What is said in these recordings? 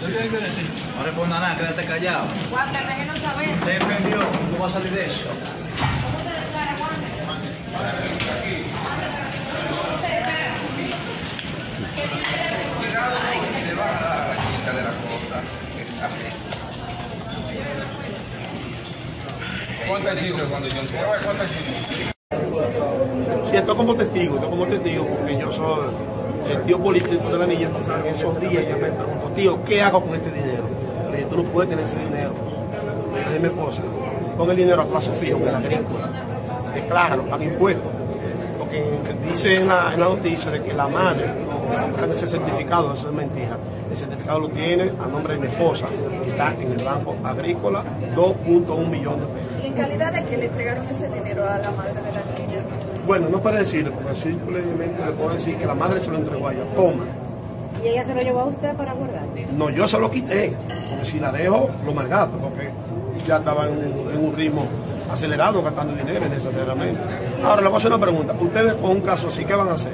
¿Qué tiene que decir? No responda nada, quédate callado. Juan, déjenos saber. Te perdió, ¿cómo vas a salir de eso? ¿Cómo te declara, Juan? le van a dar a la chica de la cosa. cuando yo chiste. Sí, estoy como testigo, estoy como testigo porque yo soy el tío político de la niña. En esos días ella me preguntó, tío, ¿qué hago con este dinero? Le dije, tú no puedes tener ese dinero. Le mi esposa, pon el dinero a plazo fijo en la agrícola, decláralo, paga impuestos. Porque dice en la, noticia de que la madre compran ese certificado, eso es mentira. El certificado lo tiene a nombre de mi esposa, y está en el banco agrícola, 2.1 millones de pesos. ¿Y en calidad de que le entregaron ese dinero a la madre de la niña? Bueno, no para decirle, porque simplemente le puedo decir que la madre se lo entregó a ella. Toma. ¿Y ella se lo llevó a usted para guardar? No, yo se lo quité. Porque si la dejo, lo malgasto, porque ya estaba en un, en un ritmo acelerado, gastando dinero innecesariamente. Ahora le voy a hacer una pregunta. Ustedes con un caso así, ¿qué van a hacer?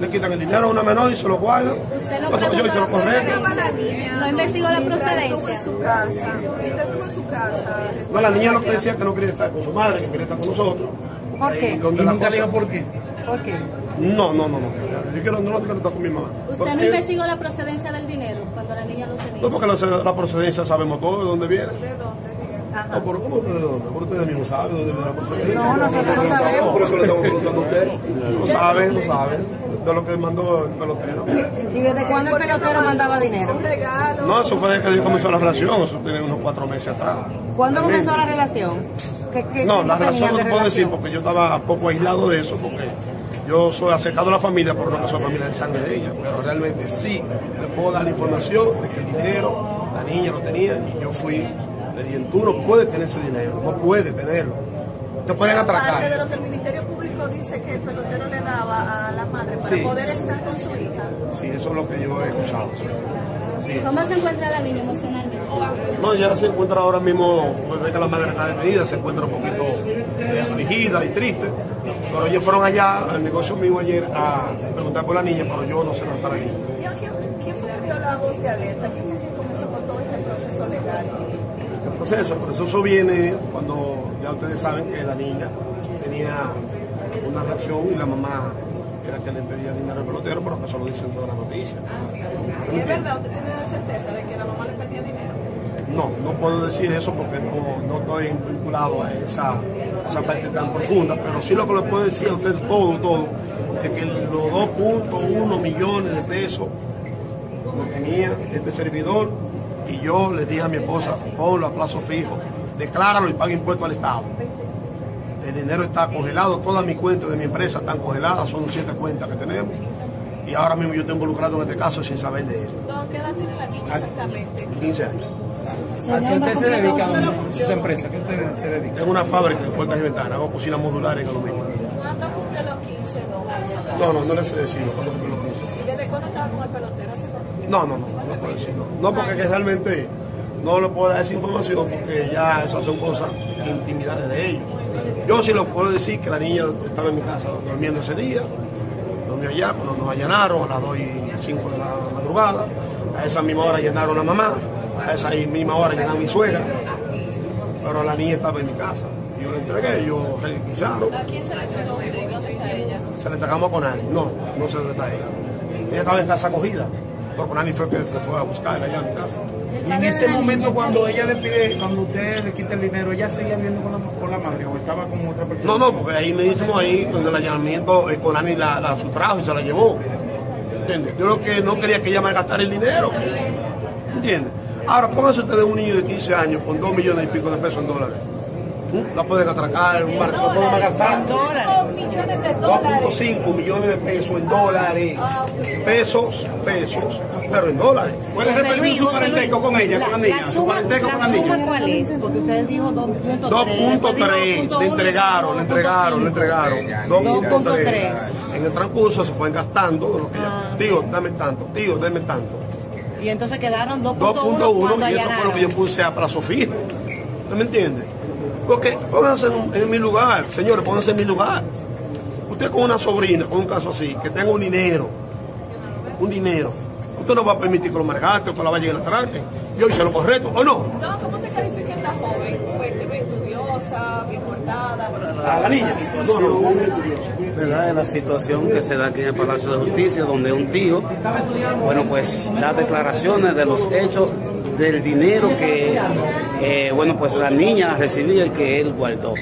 Le quitan el dinero a una menor y se lo guardan. Usted no Pues, yo hice lo niña. No investigó la procedencia. Su casa. Mientras estuvo en su casa. No, la niña lo que decía que no quería estar con su madre, que quería estar con nosotros. ¿Por qué? donde ¿Y nunca dijo por qué? ¿Por qué? No, no, no, no. Yo quiero, no quiero estar con mi mamá. ¿Usted Porque- no investigó la procedencia del dinero cuando la niña lo tenía? No, porque la, la procedencia sabemos todo de dónde viene. ¿De dónde? No, pero ¿cómo de dónde? ¿Por ustedes mismos saben dónde viene la procedencia? No, nosotros no sabemos. Por eso le estamos preguntando a ustedes. No saben, no saben. De lo que mandó el pelotero. ¿Y desde cuándo el pelotero mandaba dinero? Un regalo. No, eso fue desde que comenzó la relación. Eso tiene unos cuatro meses atrás. ¿Cuándo comenzó la relación? ¿Qué, qué No, la relación no de te puedo decir porque yo estaba poco aislado de eso, porque yo soy acercado a la familia, pero no que soy familia de sangre de ella. Pero realmente sí, le puedo dar la información de que el dinero, la niña lo tenía y yo fui, le dije, tú no puedes tener ese dinero, no puedes tenerlo. Te pueden Aparte de atracar. lo que el Ministerio Público dice que el pelotero le daba a la madre para Sí. poder estar con su hija. Sí, eso es lo que yo he escuchado. Sí. ¿Cómo se encuentra la niña emocionalmente? No, ya se encuentra ahora mismo, pues ve que la madre está detenida, se encuentra un poquito eh, afligida y triste. Pero ellos fueron allá al negocio mío ayer a preguntar por la niña, pero yo no sé nada para ahí. ¿Y a quién, fue que dio la voz de alerta? ¿Quién fue que comenzó con todo este proceso legal? El proceso, por eso eso viene cuando ya ustedes saben que la niña tenía una reacción y la mamá era que le pedía dinero al pelotero, pero que eso lo dicen todas las noticias. ¿Y es verdad? ¿Usted tiene la certeza de que la mamá le pedía dinero? No, no puedo decir eso porque no, no estoy vinculado a esa, a esa parte tan profunda, pero sí lo que le puedo decir a ustedes todo, todo, es que los 2.1 millones de pesos lo tenía este servidor y yo le dije a mi esposa, ponlo a plazo fijo, decláralo y paga impuesto al Estado. El dinero está congelado, todas mis cuentas de mi empresa están congeladas, son siete cuentas que tenemos. Y ahora mismo yo estoy involucrado en este caso sin saber de esto. ¿Qué edad tiene la niña exactamente? 15 años. ¿A qué usted se dedica, sus empresas? ¿A qué usted se dedica? Tengo una fábrica de puertas y ventanas, hago cocinas modulares en aluminio. ¿Cuándo cumple los 15, don? No, no, no le sé decirlo, cuando cumple los 15. ¿Y desde cuándo estaba con el pelotero? ¿Hace cuánto tiempo? No, no, no, no puedo decirlo. No, porque que realmente no le puedo dar esa información porque ya esas son cosas, intimidades de ellos. Yo sí lo puedo decir que la niña estaba en mi casa durmiendo ese día, durmió allá cuando nos allanaron a las 2 y 5 de la madrugada. A esa misma hora llenaron a mamá, a esa misma hora llenaron a mi suegra, pero la niña estaba en mi casa. Yo le entregué, ellos requisaron. ¿A quién se le entregó dónde está ella? se le entregamos a Conani. No, no se le está ella. Ella estaba en casa acogida. Pero Conani fue que se fue a buscarla allá a mi casa. Y en ese la momento cuando ella le pide, cuando usted le quita el dinero, ¿ella seguía viendo con la, con la madre o estaba con otra persona? No, no, porque ahí mismo, ahí, con el allanamiento, eh, Conani la, la sustrajo y se la llevó. Yo lo que no quería que ella malgastara el dinero. ¿Entiendes? Ahora, pónganse ustedes un niño de 15 años con 2 millones y pico de pesos en dólares. La pueden atracar, un bar- la pueden malgastar. Dos millones de dólares. 2.5 millones de pesos en dólares. Pesos, pesos, pero en dólares. ¿Cuál es el repetir su parentesco con ella, con la niña? ¿Su parentesco con la niña? ¿Cuál es? Porque ustedes dijo 2.3. 2.3, le entregaron, le entregaron, le entregaron. 2.3. En el transcurso se fueron gastando de lo que ya. Tío, dame tanto, tío, dame tanto. Y entonces quedaron 2.1 2.1 cuando y eso fue lo que yo puse a plazo fijo. ¿No me entiende? Porque pónganse en, en mi lugar, señores, pónganse en mi lugar. Usted con una sobrina, con un caso así, que tenga un dinero, un dinero, Usted no va a permitir que lo malgaste o que la vaya y la trate. Yo hice lo correcto, ¿o no? No, ¿cómo te califica esta joven? Cuénteme, estudiosa, bien portada. A la niña. No. ¿verdad? de la situación que se da aquí en el Palacio de Justicia, donde un tío, bueno, pues da declaraciones de los hechos del dinero que, eh, bueno, pues la niña recibía y que él guardó.